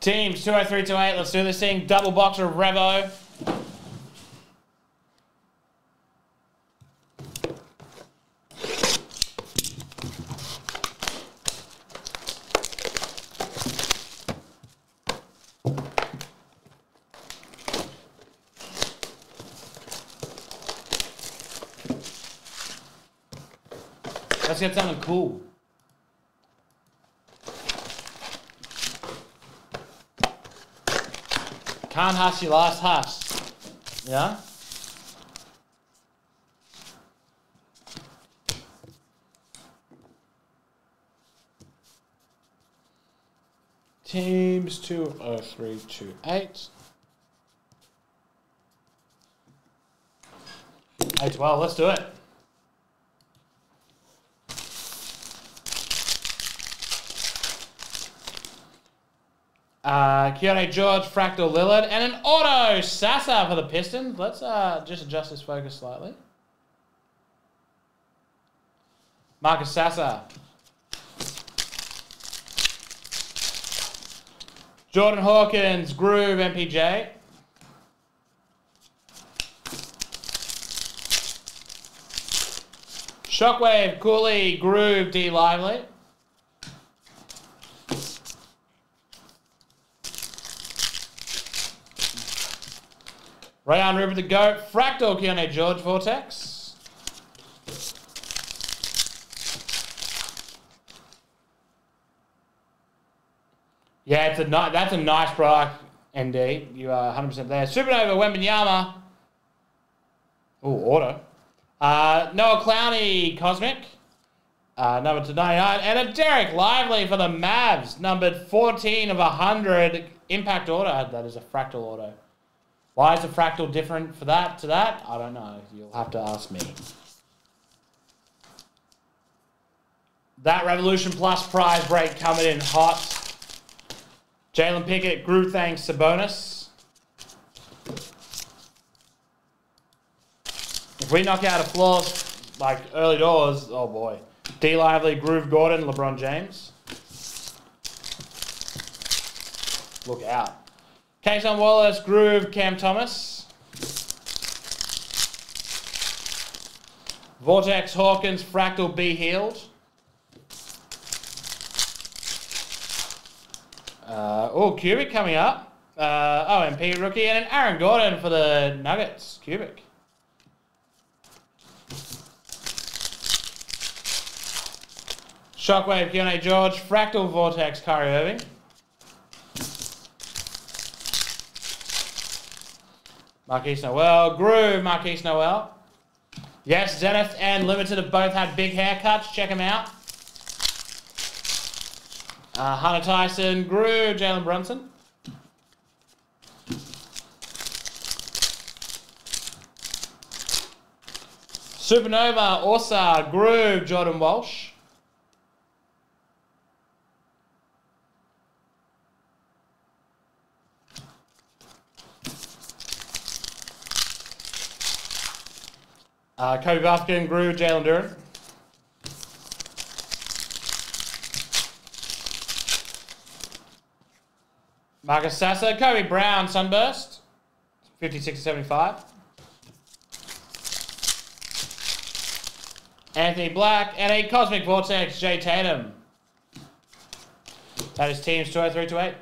Teams 203 to 8. Let's do this thing. Double boxer Revo. Let's get something cool. Can't hush your last hush. Yeah? Teams 20328. 812, let's do it. Uh, George, Fractal Lillard, and an auto Sasser for the Pistons. Let's uh, just adjust this focus slightly. Marcus Sasser. Jordan Hawkins, Groove, MPJ. Shockwave, Cooley, Groove, D Lively. Rayan Rupert to go. Fractal Keyonte George Vortex. Yeah, it's a ni- that's a nice product, ND. You are 100% there. Supernova Wembanyama. Oh, auto. Uh, Noah Clowney Cosmic. Uh, number to 99. And a Dereck Lively for the Mavs. Numbered 14 of 100. Impact auto. That is a fractal auto. Why is a fractal different for that to that? I don't know. You'll have to ask me. That Revolution Plus prize break coming in hot. Jalen Pickett, Groove Thanks, Sabonis. If we knock out a floor like early doors, oh boy. D Lively, Groove Gordon, LeBron James. Look out. Cason Wallace, Groove, Cam Thomas. Vortex Hawkins, Fractal, Be Healed. Uh, oh, Cubic coming up. Uh, OMP rookie and an Aaron Gordon for the Nuggets. Cubic. Shockwave, Keyonte George, Fractal Vortex, Kyrie Irving. Marquise Noel, Groove, Marquise Noel. Yes, Zenith and Limited have both had big haircuts. Check them out. Uh, Hunter Tyson, Groove, Jalen Brunson. Supernova, Orsa, Groove, Jordan Walsh. Uh, Kobe Bufkin, Groove, Jalen Duren. Marcus Sasser, Kobe Brown, Sunburst. 56 to 75. Anthony Black, and a Cosmic Vortex, Jay Tatum. That is teams 203 to 8.